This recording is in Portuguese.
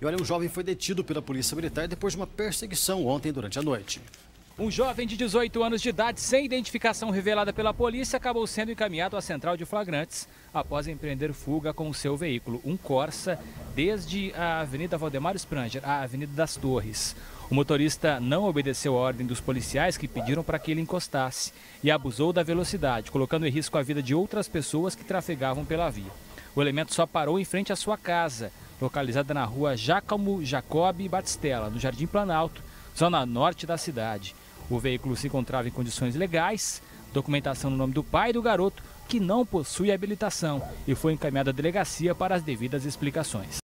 E olha, um jovem foi detido pela Polícia Militar depois de uma perseguição ontem durante a noite. Um jovem de 18 anos de idade, sem identificação revelada pela polícia, acabou sendo encaminhado à central de flagrantes após empreender fuga com o seu veículo, um Corsa, desde a Avenida Valdemar Spranger à Avenida das Torres. O motorista não obedeceu a ordem dos policiais que pediram para que ele encostasse e abusou da velocidade, colocando em risco a vida de outras pessoas que trafegavam pela via. O elemento só parou em frente à sua casa, localizada na rua Jacamo Jacob Batistella, no Jardim Planalto, zona norte da cidade. O veículo se encontrava em condições legais, documentação no nome do pai do garoto, que não possui habilitação, e foi encaminhado à delegacia para as devidas explicações.